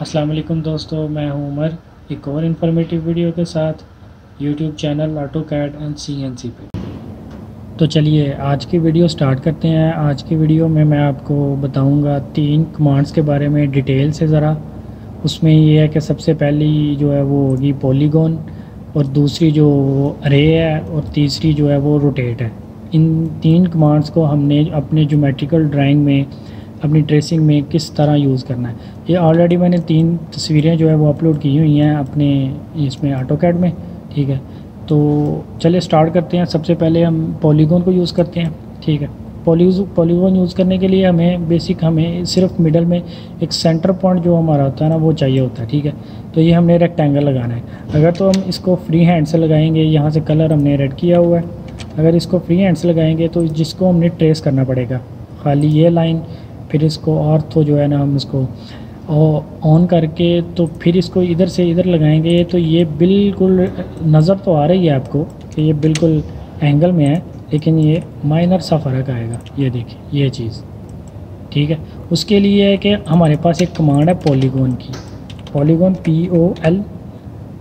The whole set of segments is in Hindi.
अस्सलाम वालेकुम दोस्तों, मैं हूँ उमर। एक और इन्फॉर्मेटिव वीडियो के साथ YouTube channel AutoCAD and C N C पे। तो चलिए, आज की वीडियो स्टार्ट करते हैं। आज की वीडियो में मैं आपको बताऊँगा तीन कमांड्स के बारे में डिटेल से ज़रा। उसमें ये है कि सबसे पहली जो है वो होगी पॉलीगॉन और दूसरी जो अरे है और तीसरी जो है वो रोटेट है। इन तीन कमांड्स को हमने अपने जोमेट्रिकल ड्राइंग में अपनी ट्रेसिंग में किस तरह यूज़ करना है। ये ऑलरेडी मैंने तीन तस्वीरें जो है वो अपलोड की हुई हैं अपने इसमें ऑटो कैड में, ठीक है? तो चलिए स्टार्ट करते हैं। सबसे पहले हम पॉलीगोन को यूज़ करते हैं, ठीक है? पॉलीज पॉलीगोन यूज़ करने के लिए हमें बेसिक हमें सिर्फ़ मिडल में एक सेंटर पॉइंट जो हमारा होता है ना, वो चाहिए होता है, ठीक है? तो ये हमने रेक्टेंगल लगाना है। अगर तो हम इसको फ्री हैंड से लगाएँगे, यहाँ से कलर हमने रेड किया हुआ है। अगर इसको फ्री हैंड से लगाएँगे तो जिसको हमने ट्रेस करना पड़ेगा। खाली ये लाइन फिर इसको और तो जो है ना हम इसको ऑन करके तो फिर इसको इधर से इधर लगाएँगे तो ये बिल्कुल नज़र तो आ रही है आपको कि ये बिल्कुल एंगल में है, लेकिन ये माइनर सा फ़र्क आएगा। ये देखिए, ये चीज़, ठीक है? उसके लिए है कि हमारे पास एक कमांड है पॉलीगॉन की। Polygon P O L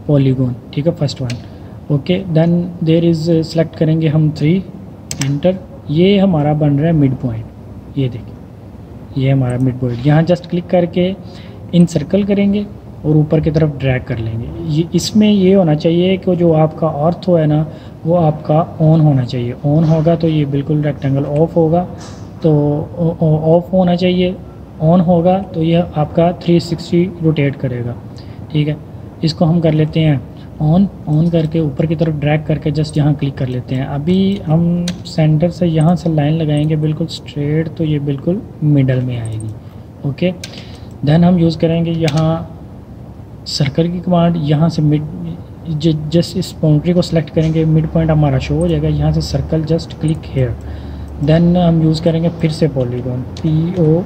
polygon ठीक है first one okay then there is select करेंगे हम थ्री एंटर ये हमारा बन रहा है मिड पॉइंट ये देखिए। ये हमारा मिड पॉइंट यहाँ जस्ट क्लिक करके इन सर्कल करेंगे और ऊपर की तरफ़ ड्रैग कर लेंगे। ये इसमें ये होना चाहिए कि जो आपका ऑर्थो है ना, वो आपका ऑन होना चाहिए। ऑन होगा तो ये बिल्कुल रेक्टेंगल ऑफ़ होगा। तो ऑफ़ होना चाहिए। ऑन होगा तो ये आपका 360 रोटेट करेगा। ठीक है? इसको हम कर लेते हैं। ऑन ऑन करके, ऊपर की तरफ़ ड्रैग करके जस्ट यहाँ क्लिक कर लेते हैं। अभी हम सेंटर से यहाँ से लाइन लगाएँगे, बिल्कुल स्ट्रेट तो ये बिल्कुल मिडल में आएगी। ओके देन हम यूज़ करेंगे यहाँ सर्कल की कमांड यहाँ से मिड जस्ट इस बाउंड्री को सिलेक्ट करेंगे मिड पॉइंट हमारा शो हो जाएगा, यहाँ से circle just click here then हम यूज़ करेंगे फिर से polygon P O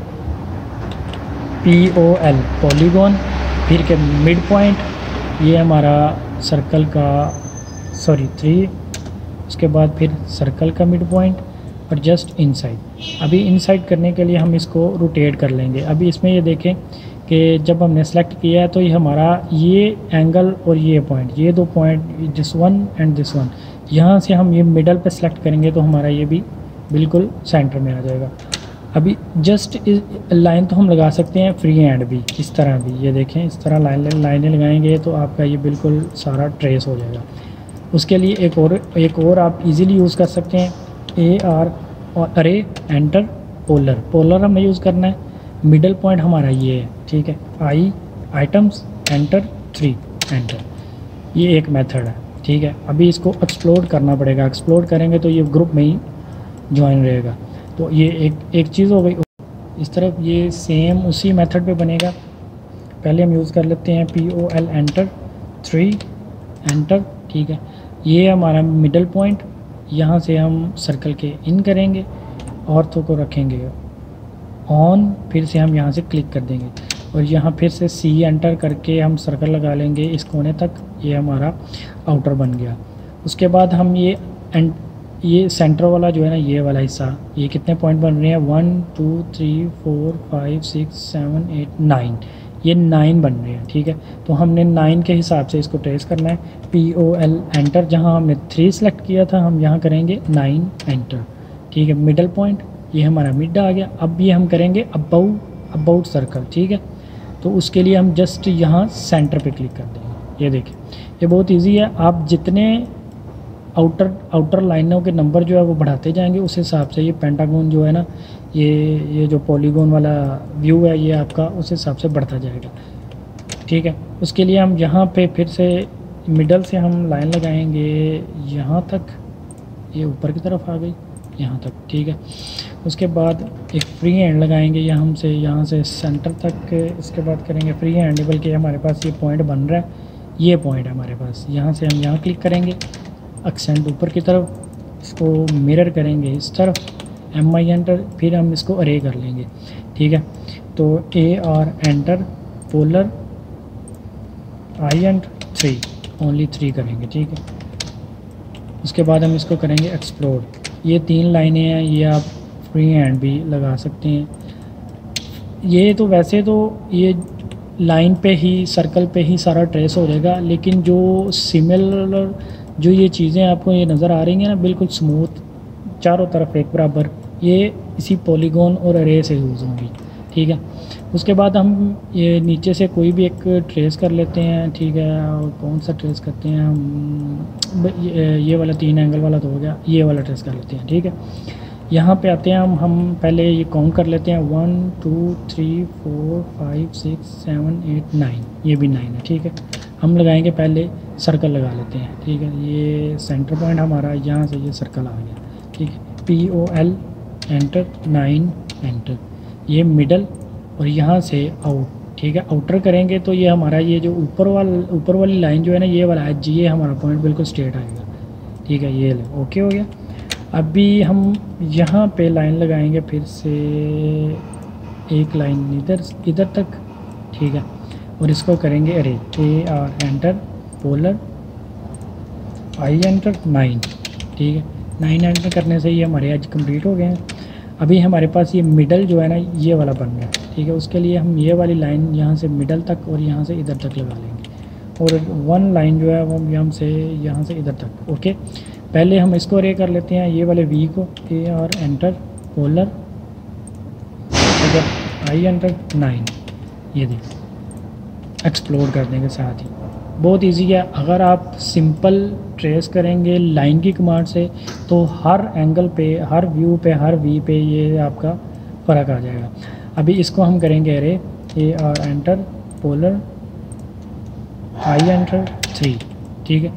P O L polygon फिर के मिड पॉइंट ये हमारा सर्कल का सॉरी थ्री उसके बाद फिर सर्कल का मिड पॉइंट और जस्ट इनसाइड अभी इनसाइड करने के लिए हम इसको रोटेट कर लेंगे। अभी इसमें ये देखें कि जब हमने सेलेक्ट किया है तो ये हमारा ये एंगल और ये पॉइंट ये दो point this one and this one यहाँ से हम ये मिडल पे सेलेक्ट करेंगे तो हमारा ये भी बिल्कुल सेंटर में आ जाएगा। अभी जस्ट इस लाइन तो हम लगा सकते हैं फ्री हैंड भी, इस तरह भी। ये देखें, इस तरह लाइन लाइनें लगाएँगे तो आपका ये बिल्कुल सारा ट्रेस हो जाएगा। उसके लिए एक और एक और आप इजीली यूज़ कर सकते हैं। ए आर और अरे एंटर पोलर पोलर हमें यूज़ करना है। मिडल पॉइंट हमारा ये है, ठीक है। I items enter three enter ये एक मेथड है, ठीक है। अभी इसको एक्सप्लोर करना पड़ेगा। एक्सप्लोर करेंगे तो ये ग्रुप में ही ज्वाइन रहेगा। तो ये एक एक चीज़ हो गई। इस तरफ़ ये सेम उसी मेथड पे बनेगा। पहले हम यूज़ कर लेते हैं P O L enter three enter ठीक है। ये हमारा मिडल पॉइंट यहाँ से हम सर्कल के इन करेंगे ऑर्थो को रखेंगे। ऑन फिर से हम यहाँ से क्लिक कर देंगे। और यहाँ फिर से सी एंटर करके हम सर्कल लगा लेंगे इस कोने तक। ये हमारा आउटर बन गया। उसके बाद हम ये ये सेंटर वाला जो है ना, ये वाला हिस्सा, ये कितने पॉइंट बन रहे हैं? One two three four five six seven eight nine ये नाइन बन रहे हैं, ठीक है? तो हमने नाइन के हिसाब से इसको ट्रेस करना है। पी ओ एल एंटर जहाँ हमने थ्री सेलेक्ट किया था, हम यहाँ करेंगे नाइन एंटर ठीक है? मिडल पॉइंट ये हमारा मिड आ गया। अब ये हम करेंगे अबाउ अबाउट सर्कल ठीक है? तो उसके लिए हम जस्ट यहाँ सेंटर पे क्लिक कर देंगे। ये देखिए, ये बहुत इजी है। आप जितने आउटर आउटर लाइनों के नंबर जो है वो बढ़ाते जाएँगे। उस हिसाब से ये पेंटागोन जो है ना, ये ये जो पॉलीगोन वाला व्यू है, ये आपका उस हिसाब से बढ़ता जाएगा। ठीक है? उसके लिए हम यहाँ पे फिर से मिडल से हम लाइन लगाएँगे। यहाँ तक, ये ऊपर की तरफ़ आ गई। यहाँ तक, ठीक है? उसके बाद एक फ्री हैंड लगाएँगे यहाँ से यहाँ से सेंटर तक, इसके बाद करेंगे फ्री हैंड बल्कि हमारे पास ये पॉइंट बन रहा है। ये पॉइंट है हमारे पास। यहाँ से हम यहाँ क्लिक करेंगे। एक्सेंट ऊपर की तरफ़, इसको मिरर करेंगे इस तरफ़ एम आई एंटर फिर हम इसको अरे कर लेंगे, ठीक है? तो A R enter polar I and three only three करेंगे, ठीक है? उसके बाद हम इसको करेंगे एक्सप्लोर ये तीन लाइनें हैं, ये आप फ्री हैंड भी लगा सकते हैं। ये तो वैसे तो ये लाइन पे ही सर्कल पे ही सारा ट्रेस हो जाएगा, लेकिन जो सिमिलर जो ये चीज़ें आपको ये नज़र आ रही हैं ना बिल्कुल स्मूथ चारों तरफ़ एक बराबर ये इसी पॉलीगॉन और अरे से यूज़ होंगी ठीक है? उसके बाद हम ये नीचे से कोई भी एक ट्रेस कर लेते हैं ठीक है? और कौन सा ट्रेस करते हैं हम? ये, वाला तीन एंगल वाला तो हो गया ये वाला ट्रेस कर लेते हैं ठीक है? यहाँ पे आते हैं हम हम पहले ये काउंट कर लेते हैं one two three four five six seven eight nine ये भी नाइन है ठीक है? हम लगाएँगे पहले सर्कल लगा लेते हैं, ठीक है? ये सेंटर पॉइंट हमारा यहाँ से ये सर्कल आ गया, ठीक है? P O L enter nine enter ये मिडल और यहाँ से आउट ठीक है? आउटर करेंगे तो ये हमारा ये जो ऊपर वाला, ऊपर वाली लाइन जो है ना, ये वाला एच ये हमारा पॉइंट बिल्कुल स्ट्रेट आएगा, ठीक है? ये ले ओके हो गया? अभी हम यहाँ पे लाइन लगाएँगे फिर से एक लाइन इधर इधर तक, ठीक है? और इसको करेंगे अरे K R enter polar I enter nine ठीक है? नाइन एंटर करने से ये हमारे आज कंप्लीट हो गए हैं। अभी हमारे पास ये मिडल जो है ना, ये वाला बन गया, ठीक है? उसके लिए हम ये वाली लाइन यहाँ से मिडल तक और यहाँ से इधर तक लगा लेंगे। और वन लाइन जो है वो हम से यहाँ से इधर तक, ओके? पहले हम इसको रे कर लेते हैं, ये वाले वी को ए और enter polar I enter nine ये देखिए एक्सप्लोर करने के साथ ही। बहुत इजी है। अगर आप सिंपल ट्रेस करेंगे लाइन की कमांड से तो हर एंगल पे, हर व्यू पे, हर वी पे ये आपका फ़र्क आ जाएगा। अभी इसको हम करेंगे अरे A R enter polar I enter three ठीक है?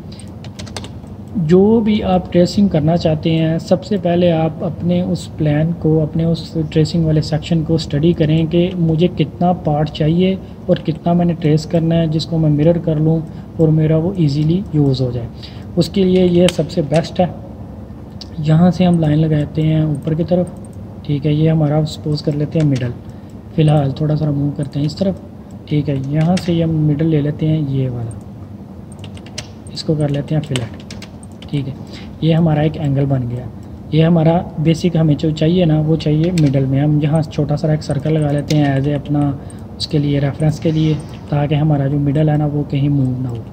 जो भी आप ट्रेसिंग करना चाहते हैं, सबसे पहले आप अपने उस प्लान को, अपने उस ट्रेसिंग वाले सेक्शन को स्टडी करें कि मुझे कितना पार्ट चाहिए और कितना मैंने ट्रेस करना है, जिसको मैं मिरर कर लूँ और मेरा वो इजीली यूज़ हो जाए। उसके लिए ये सबसे बेस्ट है। यहाँ से हम लाइन लगाते हैं ऊपर की तरफ़। ठीक है, ये हमारा सपोज़ कर लेते हैं मिडल फ़िलहाल थोड़ा सा मूव करते हैं इस तरफ़। ठीक है, यहाँ से हम मिडल ले लेते हैं ये वाला। इसको कर लेते हैं फिलट ठीक है। ये हमारा एक एंगल बन गया। ये हमारा बेसिक हमें जो चाहिए ना, वो चाहिए मिडल में। हम यहाँ छोटा सा एक सर्कल लगा लेते हैं एज ए अपना उसके लिए रेफरेंस के लिए, ताकि हमारा जो मिडल है ना, वो कहीं मूव ना हो।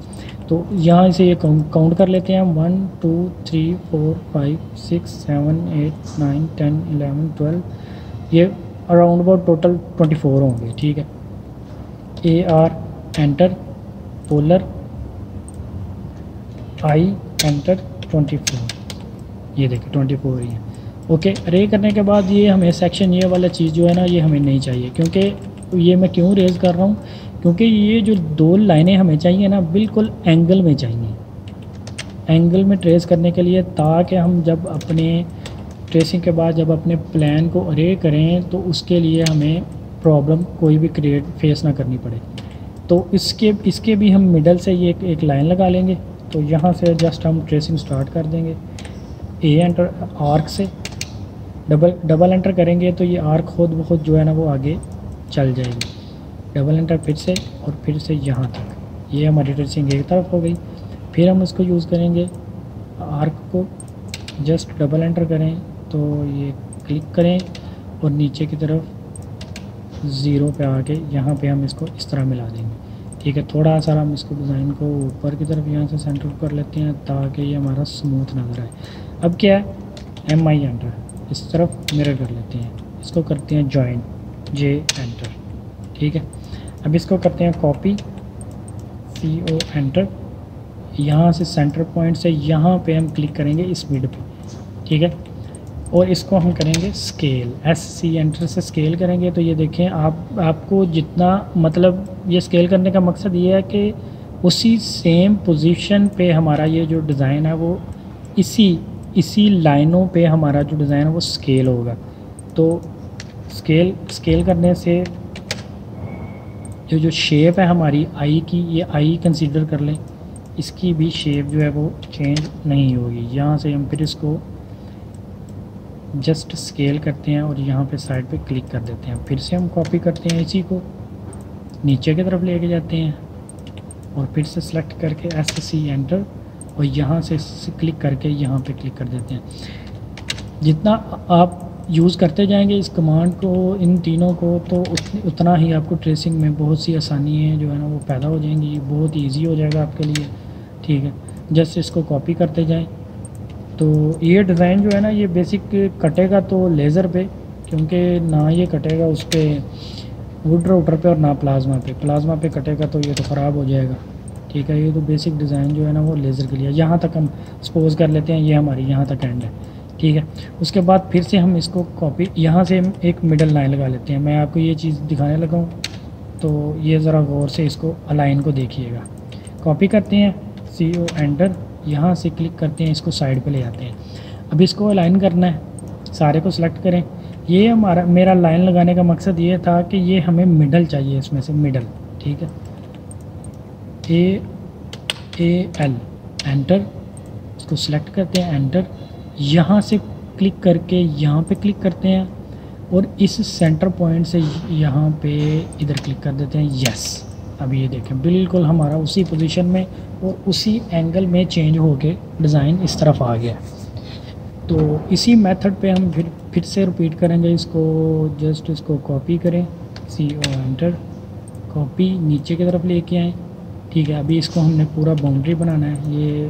तो यहाँ से ये काउंट कर लेते हैं हम। One two three four five six seven eight nine ten eleven twelve ये around about total twenty four होंगे, ठीक है। A R enter polar I enter twenty four ये देखिए ट्वेंटी फोर ही। है ओके रे करने के बाद ये हमें सेक्शन ये वाला चीज़ जो है ना ये हमें नहीं चाहिए। क्योंकि ये मैं क्यों रेज़ कर रहा हूँ? क्योंकि ये जो दो लाइनें हमें चाहिए ना बिल्कुल एंगल में चाहिए। एंगल में ट्रेस करने के लिए ताकि हम जब अपने ट्रेसिंग के बाद जब अपने प्लान को अरे करें तो उसके लिए हमें प्रॉब्लम कोई भी क्रिएट फेस ना करनी पड़े। तो इसके इसके भी हम मिडल से ये एक, एक लाइन लगा लेंगे। तो यहाँ से जस्ट हम ट्रेसिंग स्टार्ट कर देंगे। ए एंटर आर्क से। डबल डबल एंटर करेंगे तो ये आर्क खुद ब खुद जो है ना वो आगे चल जाएगी। डबल एंटर फिर से और फिर से यहाँ तक। ये हमारी ट्रेसिंग एक तरफ़ हो गई। फिर हम इसको यूज़ करेंगे आर्क को। जस्ट डबल एंटर करें तो ये क्लिक करें और नीचे की तरफ़ ज़ीरो पे आके यहाँ पे हम इसको इस तरह मिला देंगे। ठीक है, थोड़ा सा हम इसको डिज़ाइन को ऊपर की तरफ़ यहाँ से सेंटर कर लेते हैं ताकि ये हमारा स्मूथ नज़र आए अब क्या है? एम आई एंटर इस तरफ़ मिरर कर लेते हैं। इसको करते हैं जॉइन जे एंटर ठीक है? अब इसको करते हैं कॉपी सी ओ एंटर यहाँ से सेंटर पॉइंट से यहाँ पे हम क्लिक करेंगे इस मिड पे। ठीक है? और इसको हम करेंगे स्केल एस सी एंटर से स्केल करेंगे। तो ये देखें, आप, आपको जितना मतलब ये स्केल करने का मकसद ये है कि उसी सेम पोजीशन पे हमारा ये जो डिज़ाइन है वो इसी इसी लाइनों पे हमारा जो डिज़ाइन है वो स्केल होगा। तो स्केल स्केल करने से जो जो शेप है हमारी आई की, ये आई कंसीडर कर लें, इसकी भी शेप जो है वो चेंज नहीं होगी। यहाँ से हम फिर इसको जस्ट स्केल करते हैं और यहाँ पे साइड पे क्लिक कर देते हैं। फिर से हम कॉपी करते हैं इसी को। नीचे की तरफ़ लेके जाते हैं और फिर से सिलेक्ट करके एस सी एंटर और यहाँ से क्लिक करके यहाँ पे क्लिक कर देते हैं। जितना आप यूज़ करते जाएँगे इस कमांड को, इन तीनों को तो उतना ही आपको ट्रेसिंग में बहुत सी आसानी है, जो है ना, वो पैदा हो जाएँगी। बहुत ईजी हो जाएगा आपके लिए। ठीक है। जस्ट इसको कॉपी करते जाएँ। तो ये डिज़ाइन जो है ना, ये बेसिक कटेगा तो लेज़र पे, क्योंकि ना ये कटेगा उस पर वुड राउटर पे और ना प्लाज्मा पे। प्लाज्मा पे कटेगा तो ये तो ख़राब हो जाएगा। ठीक है, ये तो बेसिक डिज़ाइन जो है ना, वो लेज़र के लिए यहाँ तक हम सपोज़ कर लेते हैं, ये हमारी यहाँ तक एंड है। ठीक है, उसके बाद फिर से हम इसको कॉपी यहाँ से एक मिडल लाइन लगा लेते हैं। मैं आपको ये चीज़ दिखाने लगा हूँ तो ये ज़रा गौर से इसको अलाइन को देखिएगा। कॉपी करते हैं सी ओ एंटर यहाँ से क्लिक करते हैं, इसको साइड पे ले आते हैं। अब इसको अलाइन करना है। सारे को सिलेक्ट करें। ये हमारा, मेरा लाइन लगाने का मकसद ये था कि ये हमें मिडल चाहिए, इसमें से मिडल ठीक है? ए ए एल एंटर इसको सिलेक्ट करते हैं एंटर यहाँ से क्लिक करके यहाँ पे क्लिक करते हैं और इस सेंटर पॉइंट से यहाँ पे इधर क्लिक कर देते हैं यस अब ये देखें, बिल्कुल हमारा उसी पोजीशन में और उसी एंगल में चेंज होके डिज़ाइन इस तरफ़ आ गया तो इसी मेथड पे हम फिर फिर से रिपीट करेंगे इसको जस्ट इसको कॉपी करें सी ओ एंटर कॉपी नीचे की तरफ़ लेके आएँ। ठीक है, अभी इसको हमने पूरा बाउंड्री बनाना है, ये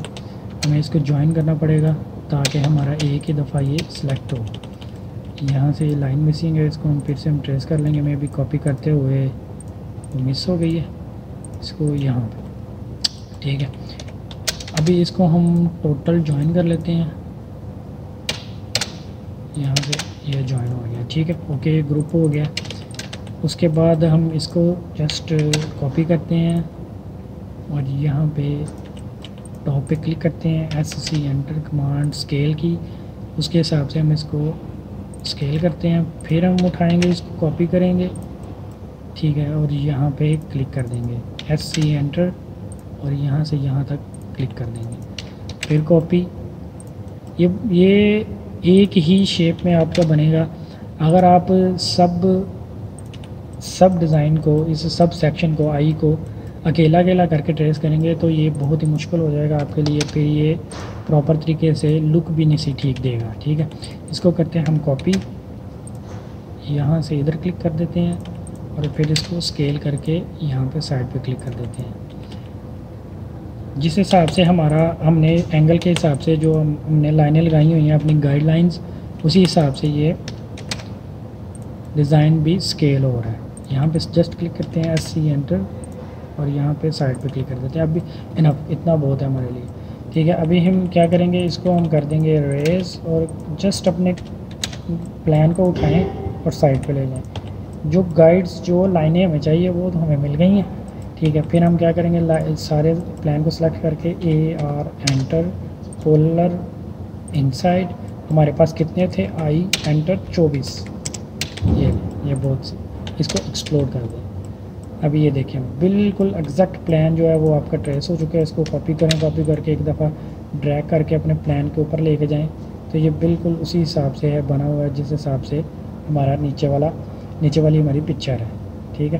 हमें इसको ज्वाइन करना पड़ेगा ताकि हमारा एक ही दफ़ा ये सिलेक्ट हो। यहाँ से ये लाइन मिसिंग है, इसको हम फिर से हम ट्रेस कर लेंगे, मैं अभी कॉपी करते हुए मिस हो गई है। इसको यहाँ पे। ठीक है। अभी इसको हम टोटल ज्वाइन कर लेते हैं। यहाँ से ये यह ज्वाइन हो गया। ठीक है। ओके ग्रुप हो गया। उसके बाद हम इसको जस्ट कॉपी करते हैं। और यहाँ पे टॉप पे क्लिक करते हैं। S C enter command scale की। उसके हिसाब से हम इसको स्केल करते हैं। फिर हम उठाएँगे, इसको कॉपी करेंगे। ठीक है। और यहाँ पे क्लिक कर देंगे। एस सी एंटर और यहाँ से यहाँ तक क्लिक कर देंगे। फिर कॉपी ये ये एक ही शेप में आपका बनेगा। अगर आप सब सब डिज़ाइन को, इस सब सेक्शन को आई को अकेला अकेला करके ट्रेस करेंगे तो ये बहुत ही मुश्किल हो जाएगा आपके लिए। फिर ये प्रॉपर तरीके से लुक भी नहीं सी ठीक देगा, ठीक है? इसको करते हैं हम कॉपी यहाँ से इधर क्लिक कर देते हैं। और फिर इसको स्केल करके यहाँ पे साइड पे क्लिक कर देते हैं। जिस हिसाब से हमारा, हमने एंगल के हिसाब से जो हमने लाइनें लगाई हुई हैं अपनी गाइडलाइंस उसी हिसाब से ये डिज़ाइन भी स्केल हो रहा है। यहाँ पे जस्ट क्लिक करते हैं एस सी एंटर और यहाँ पे साइड पे क्लिक कर देते हैं। अभी इनफ इतना बहुत है हमारे लिए। ठीक है, अभी हम क्या करेंगे, इसको हम कर देंगे रेस और जस्ट अपने प्लान को उठाएँ और साइड पे ले जाएँ। जो गाइड्स जो लाइनें हमें चाहिए, वो तो हमें मिल गई हैं। ठीक है, फिर हम क्या करेंगे सारे प्लान को सिलेक्ट करके A R enter polar inside हमारे पास कितने थे? आई एंटर चौबीस। ये ये बहुत इसको एक्सप्लोर कर दें। अभी ये देखें बिल्कुल एग्जैक्ट प्लान जो है, वो आपका ट्रेस हो चुका है। इसको कॉपी करें कॉपी करके एक दफ़ा ड्रैग करके अपने प्लान के ऊपर लेके जाएँ। तो ये बिल्कुल उसी हिसाब से है, बना हुआ है, जिस हिसाब से हमारा नीचे वाला नीचे वाली हमारी पिक्चर है, ठीक है?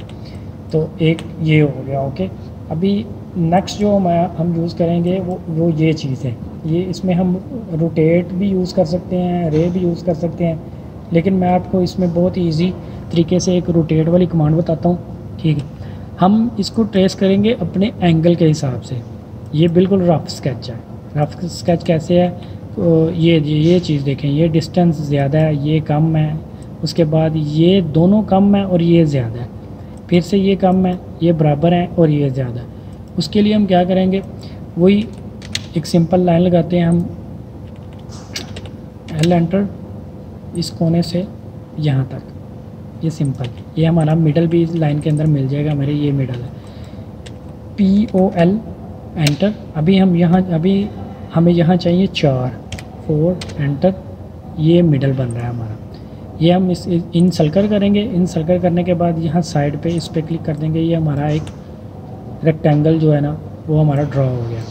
तो एक ये हो गया ओके अभी नेक्स्ट जो मैं हम यूज़ करेंगे, वो वो ये चीज़ है। ये इसमें हम रोटेट भी यूज़ कर सकते हैं रे भी यूज़ कर सकते हैं, लेकिन मैं आपको इसमें बहुत ईजी तरीके से एक रोटेट वाली कमांड बताता हूँ, ठीक है? हम इसको ट्रेस करेंगे अपने एंगल के हिसाब से। ये बिल्कुल रफ स्केच है। रफ स्केच कैसे है? तो ये ये चीज़ देखें। ये डिस्टेंस ज़्यादा है, ये कम है उसके बाद ये दोनों कम है और ये ज़्यादा है। फिर से ये कम है, ये बराबर है और ये ज़्यादा है। उसके लिए हम क्या करेंगे? वही एक सिंपल लाइन लगाते हैं हम। एल एंटर इस कोने से यहाँ तक। ये सिंपल। ये हमारा मिडल भी इस लाइन के अंदर मिल जाएगा हमारे ये मिडल है। पी ओ एल एंटर अभी हम यहाँ, अभी हमें यहाँ चाहिए चार। फोर एंटर ये मिडल बन रहा है हमारा। ये हम इस इन सर्कल करेंगे। इन सर्कल करने के बाद यहाँ साइड पे इस पर क्लिक कर देंगे। ये हमारा एक रेक्टेंगल जो है ना, वो हमारा ड्रा हो गया।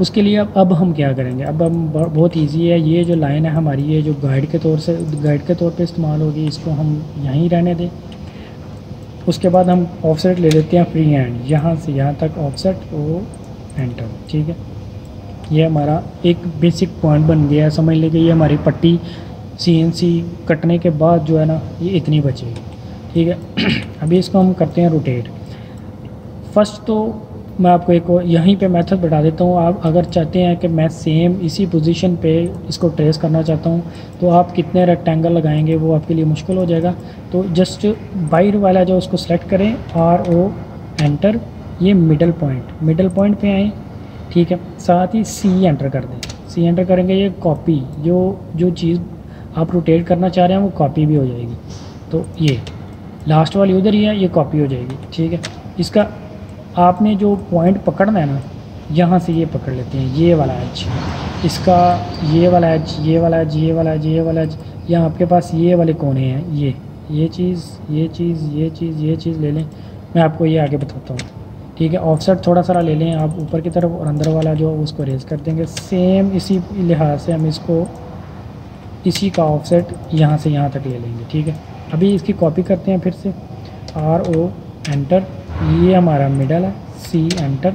उसके लिए अब अब हम क्या करेंगे? अब हम बहुत इजी है। ये जो लाइन है हमारी, ये जो गाइड के तौर से गाइड के तौर पे इस्तेमाल होगी। इसको हम यहीं रहने दें। उसके बाद हम ऑफसेट ले लेते हैं फ्री हैंड यहाँ से, यहाँ तक ऑफसेट ओ एंटर ठीक है? ये हमारा एक बेसिक पॉइंट बन गया है, समझ लीजिए। ये हमारी पट्टी सीएनसी कटने के बाद जो है ना, ये इतनी बचेगी। ठीक है? अभी इसको हम करते हैं रोटेट फ़र्स्ट तो मैं आपको एक यहीं पे मेथड बता देता हूँ। आप अगर चाहते हैं कि मैं सेम इसी पोजीशन पे इसको ट्रेस करना चाहता हूँ तो आप कितने रेक्टेंगल लगाएँगे वो आपके लिए मुश्किल हो जाएगा। तो जस्ट बाइर वाला जो उसको सेलेक्ट करें आर ओ एंटर ये मिडल पॉइंट मिडल पॉइंट पे आए, ठीक है? साथ ही सी एंटर कर दें। सी एंटर करेंगे ये कॉपी जो जो चीज़ आप रोटेट करना चाह रहे हैं, वो कॉपी भी हो जाएगी। तो ये लास्ट वाली उधर ही है, ये कॉपी हो जाएगी, ठीक है? इसका, आपने जो पॉइंट पकड़ना है ना, यहाँ से ये पकड़ लेते हैं, ये वाला एज इसका ये वाला एज ये वाला एज ये वाला एज ये वाला एज या आपके पास ये वाले कोने हैं, ये ये चीज़ ये चीज़ ये चीज़ ये चीज़ ले लें। मैं आपको ये आगे बताता हूँ, ठीक है? ऑफसेट थोड़ा सा ले लें आप ऊपर की तरफ़ और अंदर वाला जो, उसको रेज कर देंगे। सेम इसी लिहाज से हम इसको इसी का ऑफसेट यहाँ से यहाँ तक ले लेंगे, ठीक है? अभी इसकी कॉपी करते हैं फिर से। आर ओ एंटर ये हमारा मिडल है सी एंटर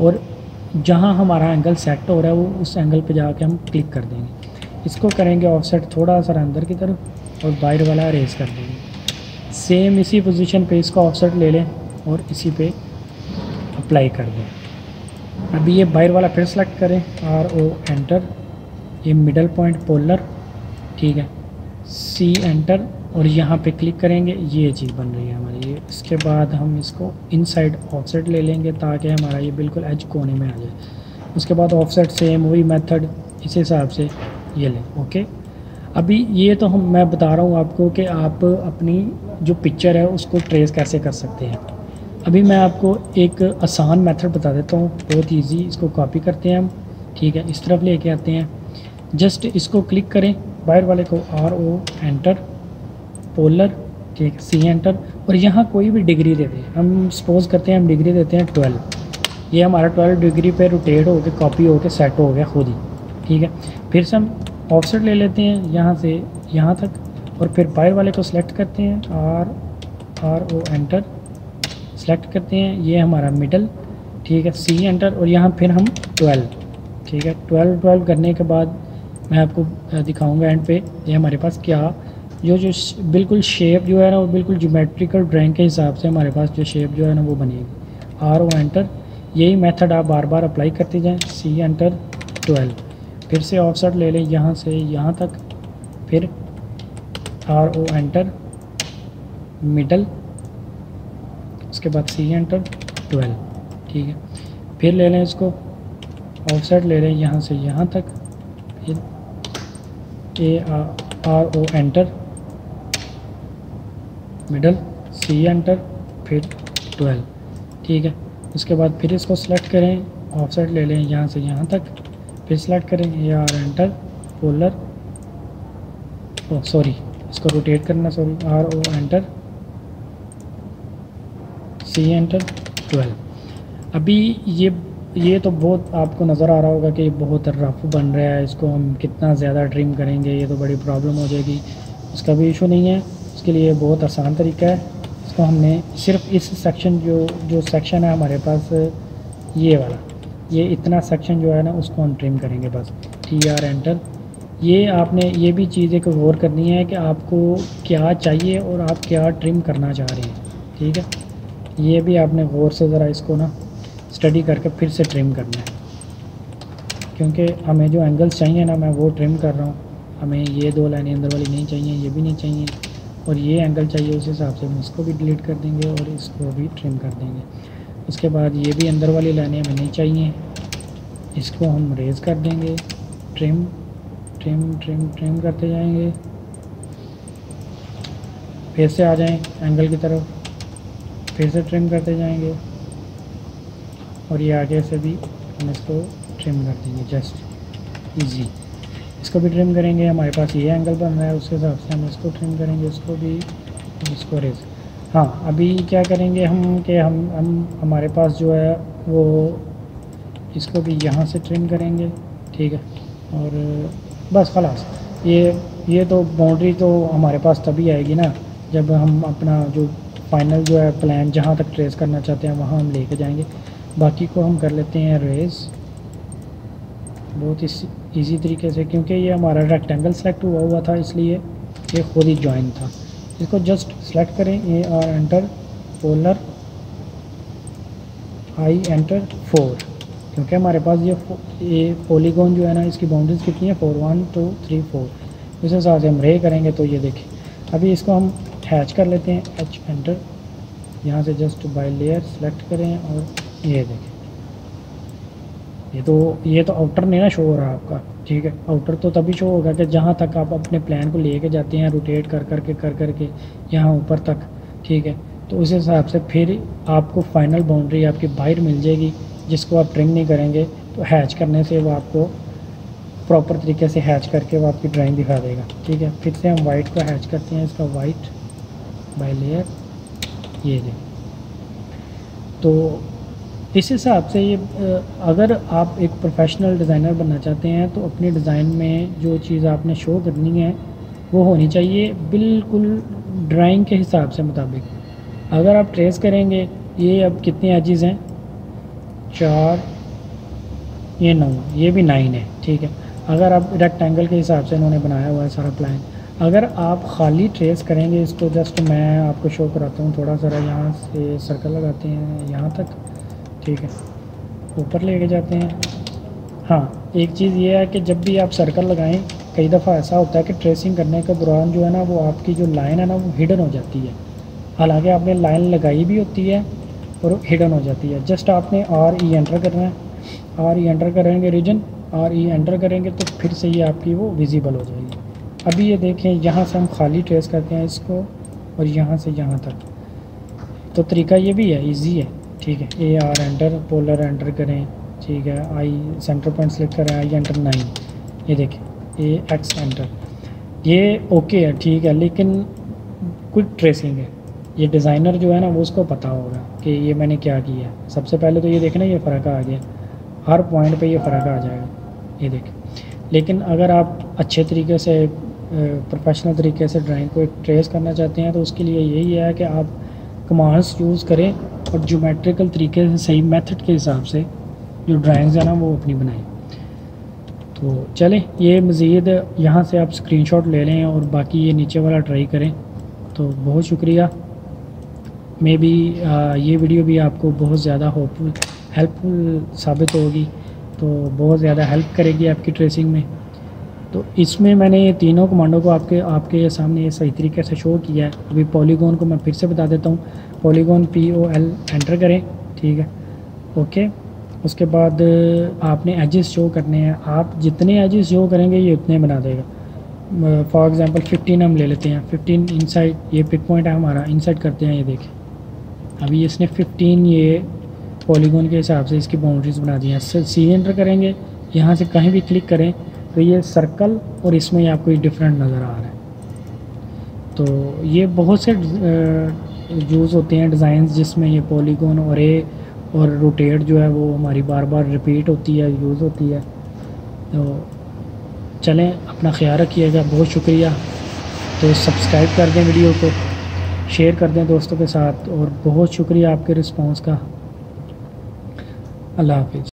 और जहाँ हमारा एंगल सेट हो रहा है, वो उस एंगल पे जाके हम क्लिक कर देंगे। इसको करेंगे ऑफसेट थोड़ा सा अंदर की तरफ़ और बाहर वाला रेस कर देंगे। सेम इसी पोजीशन पे इसका ऑफसेट ले लें और इसी पे अप्लाई कर दें। अभी ये बाहर वाला फिर सेलेक्ट करें। आर ओ एंटर ये मिडल पॉइंट पोलर ठीक है। सी एंटर और यहाँ पे क्लिक करेंगे, ये चीज़ बन रही है हमारी। ये इसके बाद हम इसको इनसाइड ऑफसेट ले लेंगे ताकि हमारा ये बिल्कुल एज कोने में आ जाए। उसके बाद ऑफसेट सेम वही मेथड इस हिसाब से ये लें ओके अभी ये तो हम, मैं बता रहा हूँ आपको कि आप अपनी जो पिक्चर है उसको ट्रेस कैसे कर सकते हैं। अभी मैं आपको एक आसान मेथड बता देता हूँ, बहुत ईजी इसको कॉपी करते हैं हम, ठीक है? इस तरफ़ लेके आते हैं। जस्ट इसको क्लिक करें। बाहर वाले को आर ओ एंटर पोलर ठीक सी एंटर और यहाँ कोई भी डिग्री दे दें। हम सपोज़ करते हैं, हम डिग्री देते हैं ट्वेल्व ये हमारा ट्वेल्व डिग्री पे रोटेट हो के कॉपी हो के सेट हो गया खुद ही। ठीक है? फिर से हम ऑफसेट ले लेते हैं यहाँ से, यहाँ तक, और फिर बाहर वाले को सिलेक्ट करते हैं R R O enter select करते हैं, ये हमारा मिडल ठीक है? सी एंटर और यहाँ फिर हम ट्वेल्व ठीक है? ट्वेल्व ट्वेल्व करने के बाद मैं आपको दिखाऊँगा एंड पे ये हमारे पास क्या, जो जो बिल्कुल शेप जो है ना, वो बिल्कुल जोमेट्रिकल ड्राइंग के हिसाब से हमारे पास जो शेप जो है ना, वो बनेगी। आर ओ एंटर यही मेथड आप बार बार अप्लाई करते जाएँ। सी एंटर ट्वेल्व फिर से ऑफसेट ले लें यहाँ से यहाँ तक। फिर आर ओ एंटर मिडल उसके बाद सी एंटर ट्वेल्व ठीक है। फिर ले लें इसको। ऑफसेट ले लें यहाँ से यहाँ तक। फिर A R O enter middle C enter फिर ट्वेल्व ठीक है? उसके बाद फिर इसको सेलेक्ट करें ऑफसेट ले लें यहाँ से यहाँ तक, फिर सेलेक्ट करें A R enter polar O sorry इसको रोटेट करना sorry R O enter C enter twelve अभी ये ये तो बहुत आपको नज़र आ रहा होगा कि बहुत रफ बन रहा है, इसको हम कितना ज़्यादा ट्रिम करेंगे, ये तो बड़ी प्रॉब्लम हो जाएगी। उसका भी इशू नहीं है, इसके लिए बहुत आसान तरीका है। इसको हमने सिर्फ़ इस सेक्शन जो जो सेक्शन है हमारे पास, ये वाला। ये इतना सेक्शन जो है ना, उसको हम ट्रिम करेंगे बस। टी आर एंटर ये आपने, ये भी चीज़ एक गौर करनी है कि आपको क्या चाहिए और आप क्या ट्रिम करना चाह रहे हैं, ठीक है? ये भी आपने गौर से ज़रा इसको ना स्टडी करके फिर से ट्रिम करना है। क्योंकि हमें जो एंगल्स चाहिए ना, मैं वो ट्रिम कर रहा हूँ। हमें ये दो लाइनें अंदर वाली नहीं चाहिए, ये भी नहीं चाहिए। और ये एंगल चाहिए उस हिसाब से हम इसको भी डिलीट कर देंगे और इसको भी ट्रिम कर देंगे। उसके बाद ये भी अंदर वाली लाइनें हमें नहीं चाहिए। इसको हम रेज कर देंगे। ट्रिम ट्रिम ट्रिम ट्रिम करते जाएँगे। फिर से आ जाएँ एंगल की तरफ़। फिर से ट्रिम करते जाएँगे। और ये आगे से भी हम इसको ट्रिम कर देंगे जस्ट इजी इसको भी ट्रिम करेंगे, हमारे पास ये एंगल बन रहा है उसके हिसाब से हम इसको ट्रिम करेंगे, इसको भी, इसको रेज हाँ अभी क्या करेंगे हम कि हम हम, हमारे पास जो है वो, इसको भी यहाँ से ट्रिम करेंगे, ठीक है? और बस खलास. ये ये तो बाउंड्री तो हमारे पास तभी आएगी ना, जब हम अपना जो फाइनल जो है प्लान जहाँ तक ट्रेस करना चाहते हैं, वहाँ हम लेके जाएँगे. बाकी को हम कर लेते हैं रेस बहुत इजी तरीके से, क्योंकि ये हमारा रेक्टेंगल सेलेक्ट हुआ हुआ था, इसलिए ये खुद ही ज्वाइन था। इसको जस्ट सेलेक्ट करें A R enter polar I enter four क्योंकि हमारे पास ये ये पोलीगोन जो है ना, इसकी बाउंड्रीज कितनी है? Four one two three four इस हिसाब से हम रे करेंगे तो ये देखें। अभी इसको हम हैच कर लेते हैं एच एंटर यहाँ से जस्ट बाई लेयर सेलेक्ट करें और ये देखें। ये तो ये तो आउटर नहीं ना शो हो रहा आपका, ठीक है? आउटर तो तभी शो होगा कि जहाँ तक आप अपने प्लान को लेके जाते हैं रोटेट कर कर के कर कर यहाँ ऊपर तक, ठीक है? तो उस हिसाब से फिर आपको फाइनल बाउंड्री आपकी बाहर मिल जाएगी, जिसको आप ट्रिंग नहीं करेंगे तो हैच करने से वो आपको प्रॉपर तरीके से हैच करके वो आपकी ड्राइंग दिखा देगा, ठीक है? फिर से हम वाइट को हैच करते हैं, इसका वाइट बाई लेयर ये दें तो इस हिसाब से ये अगर आप एक प्रोफेशनल डिज़ाइनर बनना चाहते हैं तो अपने डिज़ाइन में जो चीज़ आपने शो करनी है, वो होनी चाहिए बिल्कुल ड्राइंग के हिसाब से मुताबिक। अगर आप ट्रेस करेंगे, ये अब कितने एजिज़ हैं? चार, ये नौ, ये भी नाइन है, ठीक है। अगर आप रेक्टेंगल के हिसाब से इन्होंने बनाया हुआ है सारा प्लान अगर आप खाली ट्रेस करेंगे इसको जस्ट मैं आपको शो कराता हूँ, थोड़ा सा यहाँ से सर्कल लगाते हैं, यहाँ तक। ठीक है। ऊपर लेके जाते हैं। हाँ एक चीज़ ये है कि जब भी आप सर्कल लगाएँ, कई दफ़ा ऐसा होता है कि ट्रेसिंग करने के दौरान जो है ना, वो आपकी जो लाइन है ना, वो हिडन हो जाती है। हालाँकि आपने लाइन लगाई भी होती है और हिडन हो जाती है। जस्ट आपने आर ई एंटर करना है। आर ई एंटर करेंगे रीजन आर ई एंटर करेंगे तो फिर से ये आपकी वो विजिबल हो जाएगी। अभी ये देखें, यहाँ से हम खाली ट्रेस करते हैं इसको और यहाँ से यहाँ तक। तो तरीका ये भी है ईजी है। ठीक है A R enter polar enter करें, ठीक है आई सेंटर पॉइंट सेलेक्ट करें आई एंटर नाइन ये देखें ए एक्स एंटर ये ओके है, ठीक है, लेकिन क्विक ट्रेसिंग है, ये डिज़ाइनर जो है ना, वो उसको पता होगा कि ये मैंने क्या किया है, सबसे पहले तो ये देखना, ये फ़र्क आ गया, हर पॉइंट पे ये फ़र्क आ जाएगा, ये देखें लेकिन अगर आप अच्छे तरीके से प्रोफेशनल तरीके से ड्राइंग को ट्रेस करना चाहते हैं तो उसके लिए यही है कि आप कमांड्स यूज़ करें और जोमेट्रिकल तरीके से, सही मेथड के हिसाब से जो ड्राइंग्स हैं ना, वो अपनी बनाएँ। तो चलें, ये मज़ीद यहाँ से आप स्क्रीनशॉट ले लें और बाकी ये नीचे वाला ट्राई करें। तो बहुत शुक्रिया। मे भी ये वीडियो भी आपको बहुत ज़्यादा होपफुल हेल्पफुल साबित होगी। तो बहुत ज़्यादा हेल्प करेगी आपकी ट्रेसिंग में। तो इसमें मैंने ये तीनों कमांडो को आपके आपके सामने सही तरीके से शो किया है। अभी पॉलीगॉन को मैं फिर से बता देता हूँ। Polygon P O L enter करें, ठीक है? ओके उसके बाद, आपने एजेस शो करने हैं। आप जितने एजेस शो करेंगे, ये उतने बना देगा। फॉर एग्ज़ाम्पल 15 हम ले लेते हैं। 15 इनसाइड ये पिक पॉइंट है हमारा। इनसाइड करते हैं, ये देखें। अभी इसने 15 ये पॉलीगॉन के हिसाब से इसकी बाउंड्रीज बना दी हैं। सी एंटर करेंगे। यहाँ से कहीं भी क्लिक करें तो ये सर्कल और इसमें आपको ये डिफरेंट नज़र आ रहा है। तो ये बहुत से यूज़ होते हैं डिज़ाइन जिसमें ये पॉलीगॉन और ए और रोटेट जो है वो हमारी बार बार रिपीट होती है यूज़ होती है। तो चलें, अपना ख्याल रखिएगा। बहुत शुक्रिया। तो सब्सक्राइब कर दें वीडियो को शेयर कर दें दोस्तों के साथ और बहुत शुक्रिया आपके रिस्पांस का। अल्लाह हाफिज़।